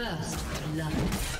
First blood.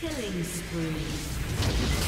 Killing spree.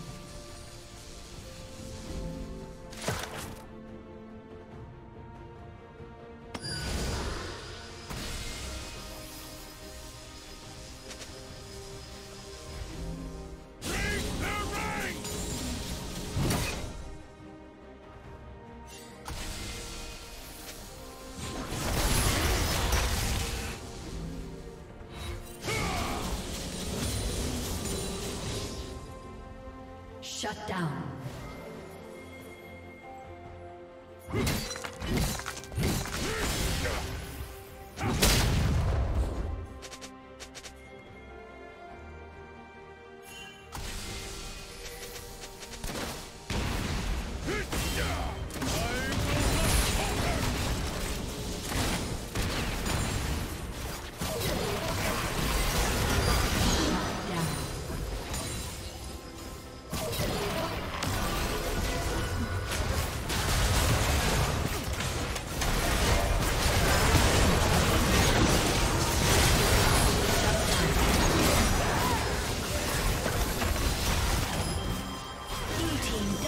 Shut down.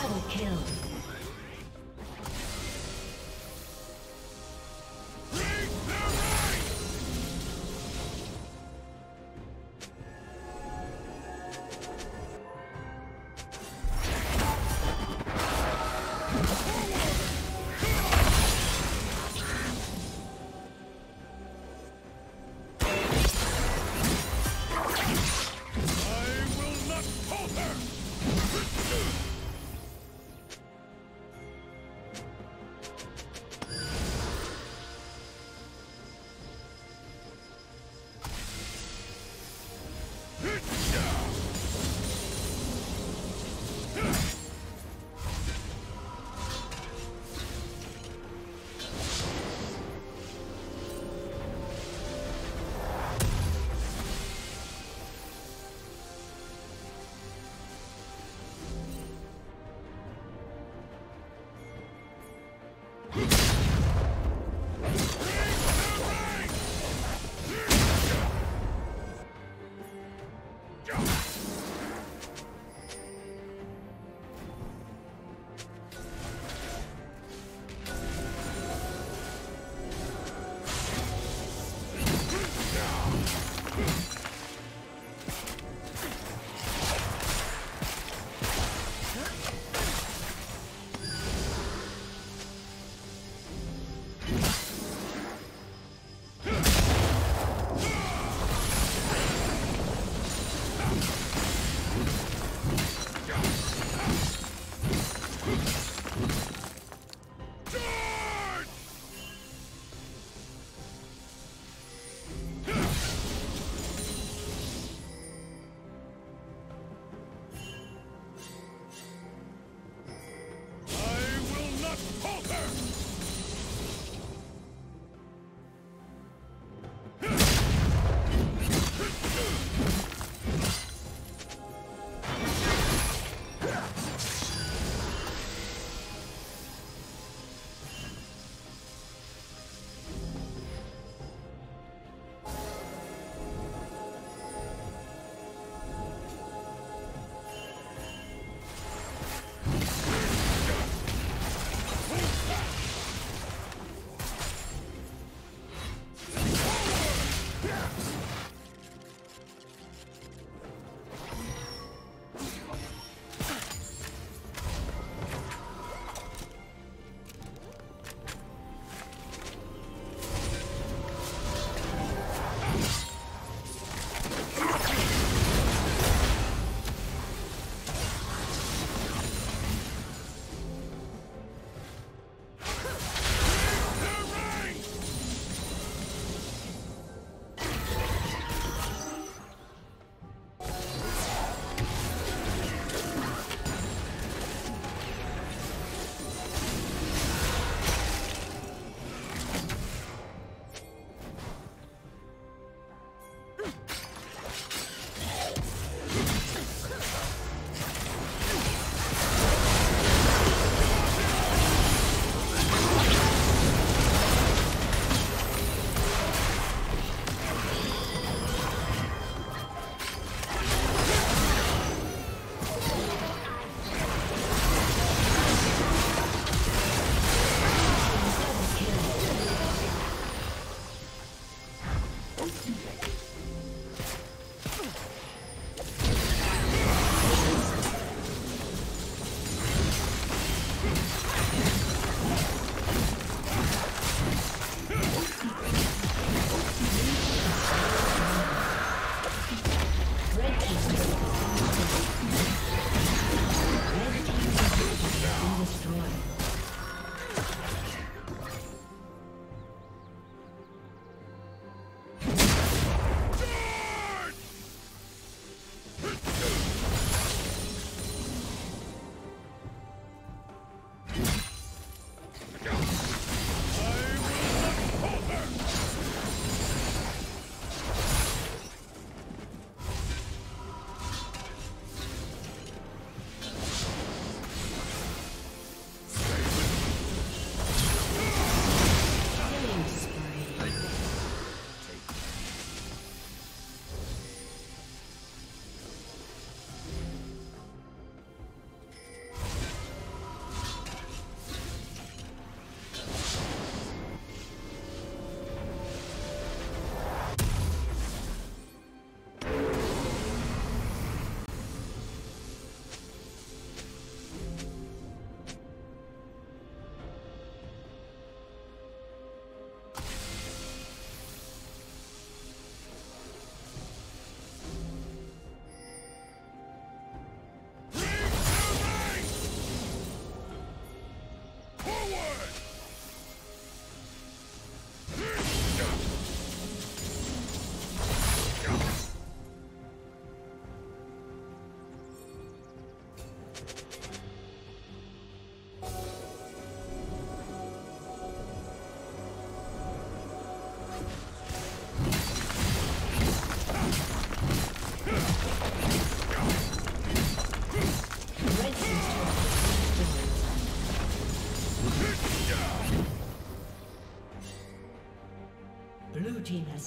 Double kill.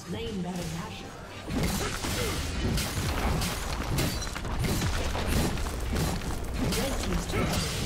Slain Baron Nashor. Red Team's turret